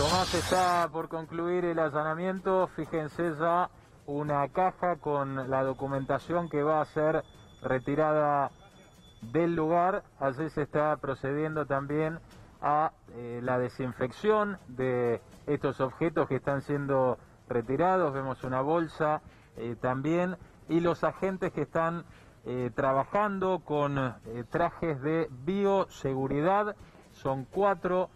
Tomás está por concluir el allanamiento. Fíjense ya una caja con la documentación que va a ser retirada del lugar. Allí se está procediendo también a eh, la desinfección de estos objetos que están siendo retirados. Vemos una bolsa eh, también y los agentes que están eh, trabajando con trajes de bioseguridad. Son cuatro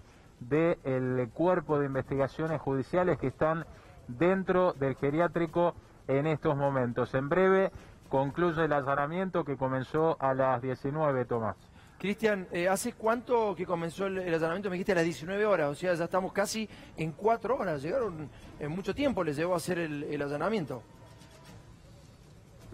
del cuerpo de investigaciones judiciales que están dentro del geriátrico en estos momentos. En breve concluye el allanamiento que comenzó a las 19, Tomás. Cristian, eh, ¿hace cuánto que comenzó el, allanamiento? Me dijiste a las 19 horas, o sea, ya estamos casi en cuatro horas. Llegaron en mucho tiempo, les llevó a hacer el allanamiento.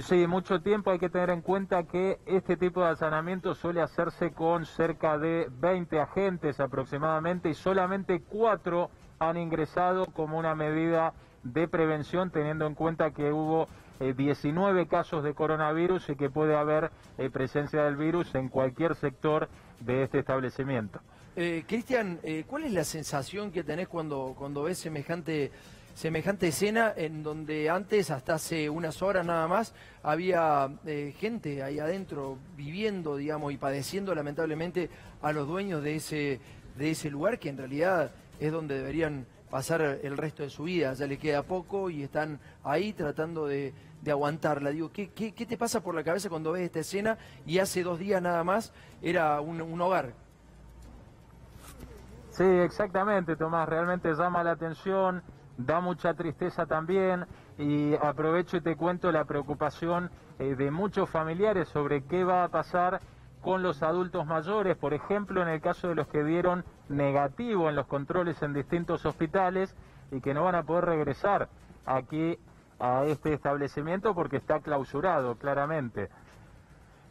Sí, mucho tiempo. Hay que tener en cuenta que este tipo de allanamiento suele hacerse con cerca de 20 agentes aproximadamente y solamente cuatro han ingresado como una medida de prevención teniendo en cuenta que hubo 19 eh, casos de coronavirus y que puede haber eh, presencia del virus en cualquier sector de este establecimiento. Eh, Cristian, ¿cuál es la sensación que tenés cuando, cuando ves semejante semejante escena en donde antes, hasta hace unas horas nada más, había eh, gente ahí adentro viviendo, digamos, y padeciendo lamentablemente a los dueños de ese, de ese lugar, que en realidad es donde deberían pasar el resto de su vida. Ya le queda poco y están ahí tratando de, aguantarla. Digo, ¿qué, ¿qué, te pasa por la cabeza cuando ves esta escena y hace dos días nada más era un hogar? Sí, exactamente, Tomás. Realmente llama la atención da mucha tristeza también y aprovecho y te cuento la preocupación eh, de muchos familiares sobre qué va a pasar con los adultos mayores, por ejemplo, en el caso de los que dieron negativo en los controles en distintos hospitales y que no van a poder regresar aquí a este establecimiento porque está clausurado claramente.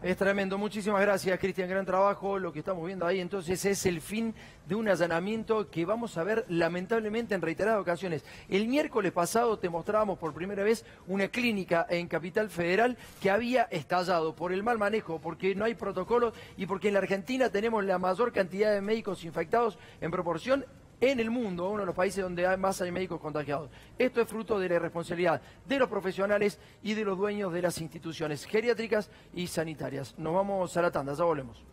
Es tremendo, muchísimas gracias Cristian, gran trabajo, lo que estamos viendo ahí entonces es el fin de un allanamiento que vamos a ver lamentablemente en reiteradas ocasiones. El miércoles pasado te mostrábamos por primera vez una clínica en Capital Federal que había estallado por el mal manejo, porque no hay protocolos y porque en la Argentina tenemos la mayor cantidad de médicos infectados en proporción en el mundo, uno de los países donde más hay médicos contagiados. Esto es fruto de la irresponsabilidad de los profesionales y de los dueños de las instituciones geriátricas y sanitarias. Nos vamos a la tanda, ya volvemos.